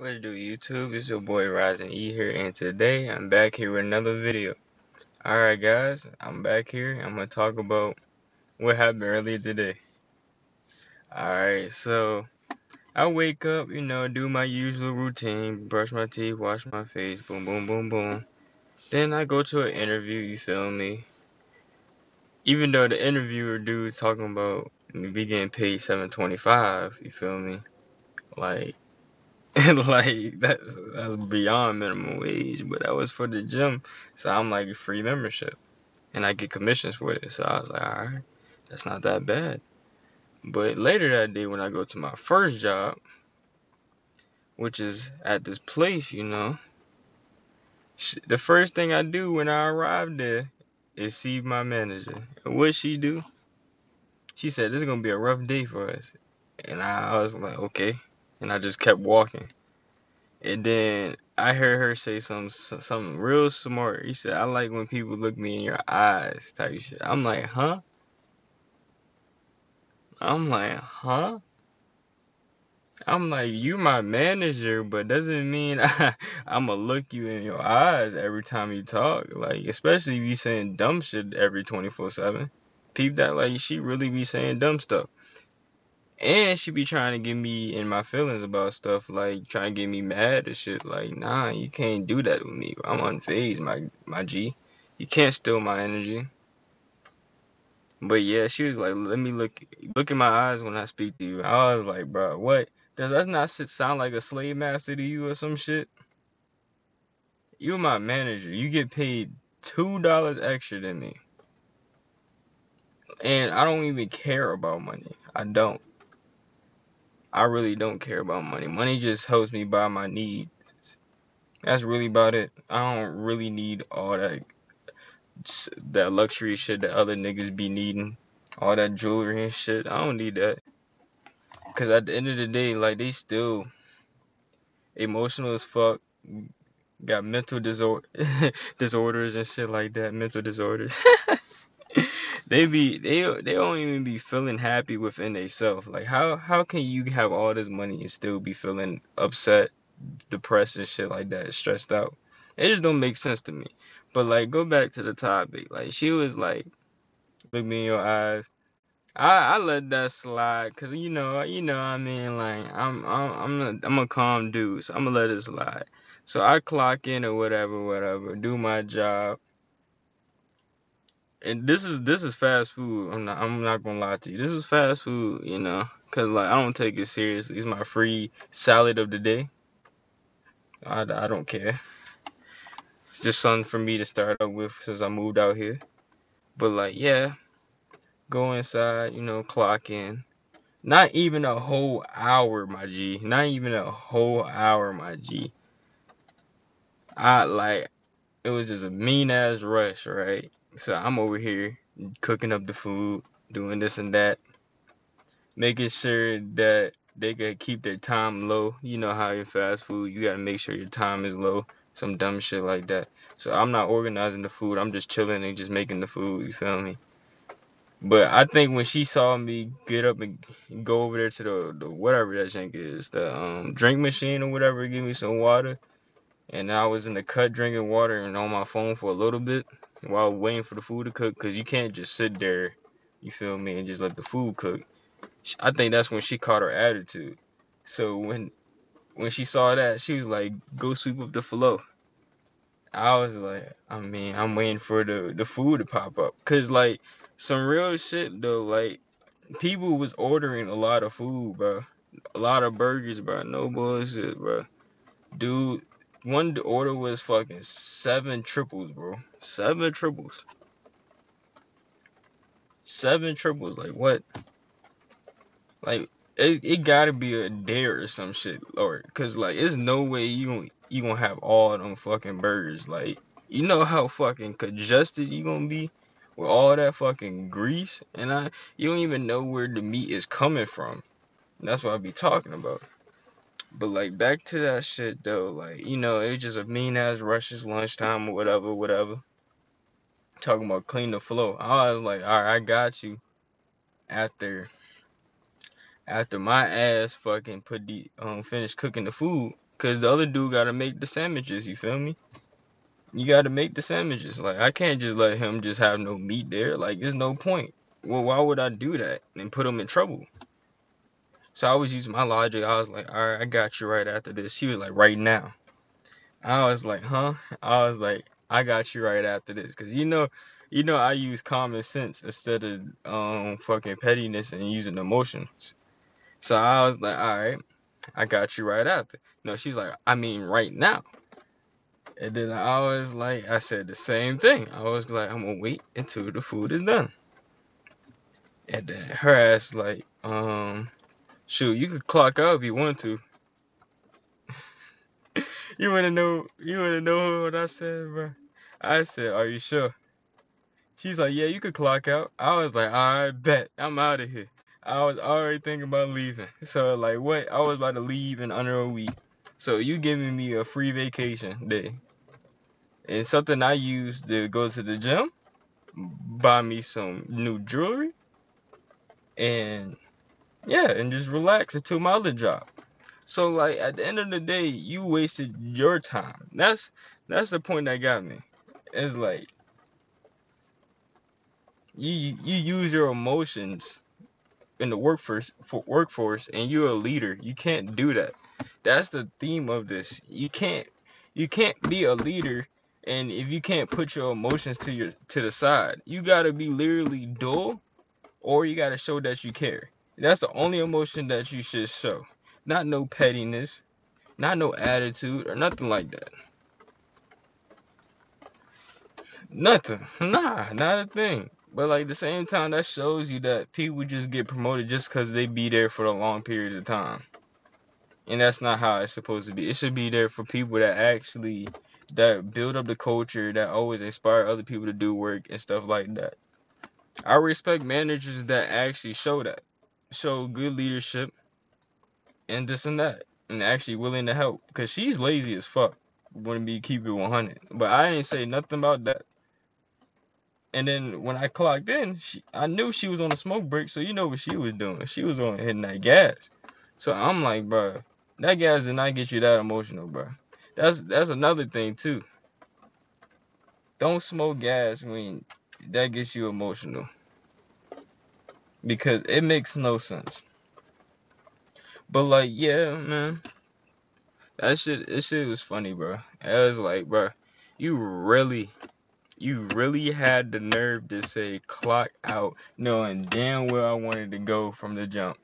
What to do YouTube? It's your boy Rising E here and today I'm back here with another video. Alright guys, I'm back here. I'm gonna talk about what happened earlier today. Alright, so I wake up, you know, do my usual routine, brush my teeth, wash my face, boom boom boom boom. Then I go to an interview, you feel me? Even though the interviewer dude talking about me getting paid seven twenty five, you feel me? Like and like that's that's beyond minimum wage, but that was for the gym. So I'm like free membership, and I get commissions for it. So I was like, all right, that's not that bad. But later that day, when I go to my first job, which is at this place, you know, the first thing I do when I arrive there is see my manager. And what she do? She said this is gonna be a rough day for us, and I, I was like, okay, and I just kept walking. And then I heard her say some something real smart. He said, "I like when people look me in your eyes." Type shit. I'm like, huh? I'm like, huh? I'm like, you my manager, but doesn't mean I, I'ma look you in your eyes every time you talk. Like, especially if you saying dumb shit every 24/7. Peep that, like, she really be saying dumb stuff. And she be trying to get me in my feelings about stuff, like trying to get me mad and shit. Like, nah, you can't do that with me. I'm unfazed, my my G. You can't steal my energy. But yeah, she was like, let me look look in my eyes when I speak to you. I was like, bro, what? Does that not sound like a slave master to you or some shit? You're my manager. You get paid two dollars extra than me. And I don't even care about money. I don't. I really don't care about money. Money just helps me buy my needs. That's really about it. I don't really need all that that luxury shit that other niggas be needing. All that jewelry and shit. I don't need that. Cause at the end of the day, like they still emotional as fuck. Got mental disor- disorders and shit like that. Mental disorders. they be they they don't even be feeling happy within themselves. Like how how can you have all this money and still be feeling upset, depressed and shit like that, stressed out? It just don't make sense to me. But like go back to the topic. Like she was like, look me in your eyes. I, I let that slide cause you know you know I mean like I'm I'm I'm a, I'm a calm dude so I'm gonna let it slide. So I clock in or whatever whatever do my job and this is this is fast food. I'm not I'm not gonna lie to you. This is fast food, you know, cause like I don't take it seriously. It's my free salad of the day. I, I don't care. It's just something for me to start up with since I moved out here. But like yeah, go inside, you know, clock in. Not even a whole hour, my G. Not even a whole hour, my G. I like it was just a mean ass rush, right? So I'm over here cooking up the food, doing this and that, making sure that they could keep their time low. You know how in fast food, you gotta make sure your time is low. Some dumb shit like that. So I'm not organizing the food. I'm just chilling and just making the food. You feel me? But I think when she saw me get up and go over there to the, the whatever that drink is, the um, drink machine or whatever, give me some water, and I was in the cut drinking water and on my phone for a little bit while waiting for the food to cook because you can't just sit there, you feel me, and just let the food cook. I think that's when she caught her attitude. So when when she saw that, she was like, "Go sweep up the floor." I was like, I mean, I'm waiting for the the food to pop up, cause like some real shit though, like people was ordering a lot of food, bro, a lot of burgers, bro, no bullshit, bro. Dude, one order was fucking seven triples, bro. Seven triples. Seven triples. Like what? Like it, it gotta be a dare or some shit, Lord. Cause like it's no way you you gonna have all them fucking burgers. Like you know how fucking congested you gonna be with all that fucking grease, and I you don't even know where the meat is coming from. That's what I be talking about. But like back to that shit though, like you know, it just a mean ass rushes lunchtime or whatever, whatever. Talking about clean the flow. I was like, alright, I got you. After after my ass fucking put the um finished cooking the food, Cause the other dude gotta make the sandwiches, you feel me? You gotta make the sandwiches. Like I can't just let him just have no meat there. Like there's no point. Well, why would I do that and put him in trouble? So I was using my logic. I was like, all right, I got you right after this. She was like, right now. I was like, huh? I was like, I got you right after this, cause you know, you know, I use common sense instead of um fucking pettiness and using emotions. So I was like, all right, I got you right after. No, she's like, I mean, right now. And then I was like, I said the same thing. I was like, I'm gonna wait until the food is done. And then her ass like, um, shoot, you could clock out if you want to. you wanna know? You wanna know what I said, bro? I said, Are you sure? She's like, Yeah, you could clock out. I was like, I bet I'm out of here. I was already thinking about leaving. So like, what? I was about to leave in under a week. So you giving me a free vacation day, and something I use to go to the gym, buy me some new jewelry, and yeah, and just relax until my other job. So like at the end of the day, you wasted your time. That's that's the point that got me. It's like you you use your emotions in the workforce for workforce and you're a leader. You can't do that. That's the theme of this. You can't you can't be a leader and if you can't put your emotions to your to the side. You gotta be literally dull or you gotta show that you care. That's the only emotion that you should show. Not no pettiness, not no attitude or nothing like that. Nothing. Nah, not a thing. But like the same time, that shows you that people just get promoted just because they be there for a long period of time, and that's not how it's supposed to be. It should be there for people that actually that build up the culture, that always inspire other people to do work and stuff like that. I respect managers that actually show that, show good leadership, and this and that, and actually willing to help. Cause she's lazy as fuck. Wouldn't be keep it 100. But I ain't say nothing about that. And then when I clocked in, she, I knew she was on a smoke break, so you know what she was doing. She was on hitting that gas. So I'm like, bro, that gas did not get you that emotional, bro. That's that's another thing too. Don't smoke gas when that gets you emotional. Because it makes no sense. But like, yeah, man. That shit, that shit was funny, bro. I was like, bro, you really you really had the nerve to say clock out knowing damn well I wanted to go from the jump.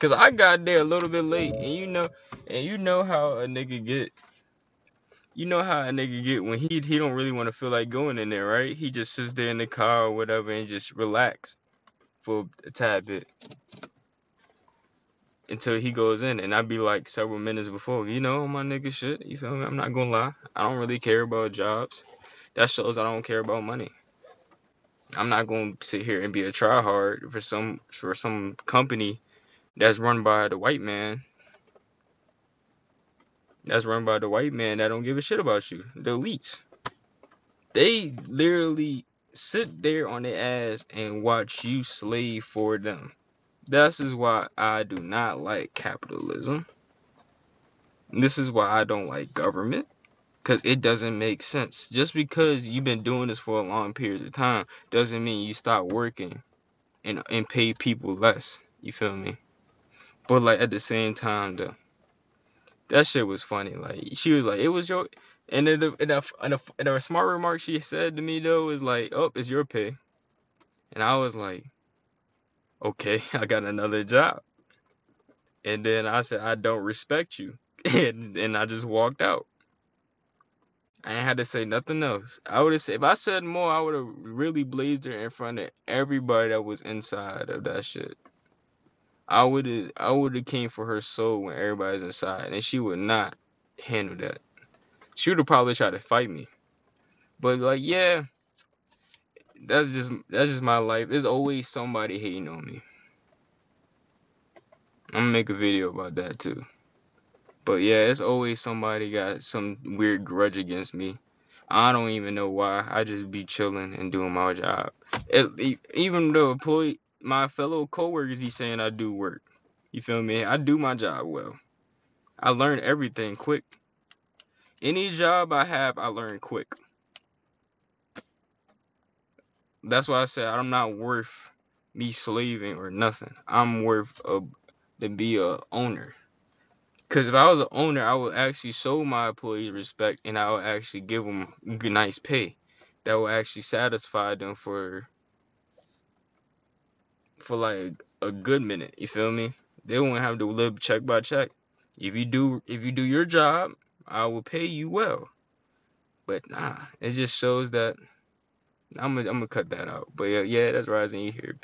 Cause I got there a little bit late and you know and you know how a nigga get you know how a nigga get when he he don't really want to feel like going in there, right? He just sits there in the car or whatever and just relax for a tad bit until he goes in and I'd be like several minutes before, you know, my nigga shit, you feel me? I'm not gonna lie. I don't really care about jobs that shows I don't care about money. I'm not to sit here and be a tryhard for some for some company that's run by the white man. That's run by the white man that don't give a shit about you. The elites. They literally sit there on their ass and watch you slave for them. This is why I do not like capitalism. This is why I don't like government because it doesn't make sense. Just because you've been doing this for a long period of time doesn't mean you stop working and and pay people less. You feel me? But like at the same time though, that shit was funny. Like she was like, it was your and then the a, a, a smart remark she said to me though is like, oh, it's your pay, and I was like, okay, I got another job. And then I said, I don't respect you, and and I just walked out. I ain't had to say nothing else. I would have said if I said more, I would have really blazed her in front of everybody that was inside of that shit. I would have I would have came for her soul when everybody's inside, and she would not handle that. She would have probably tried to fight me. But like, yeah, that's just that's just my life. There's always somebody hating on me. I'm gonna make a video about that too. But yeah, it's always somebody got some weird grudge against me. I don't even know why. I just be chilling and doing my job. It, even though employee, my fellow coworkers be saying I do work. You feel me? I do my job well. I learn everything quick. Any job I have, I learn quick. That's why I said I'm not worth me slaving or nothing. I'm worth a, to be a owner. Cause if I was an owner, I would actually show my employees respect, and I would actually give them nice pay that will actually satisfy them for for like a good minute. You feel me? They won't have to live check by check. If you do if you do your job, I will pay you well. But nah, it just shows that I'm gonna I'm gonna cut that out. But yeah, yeah, that's rising here.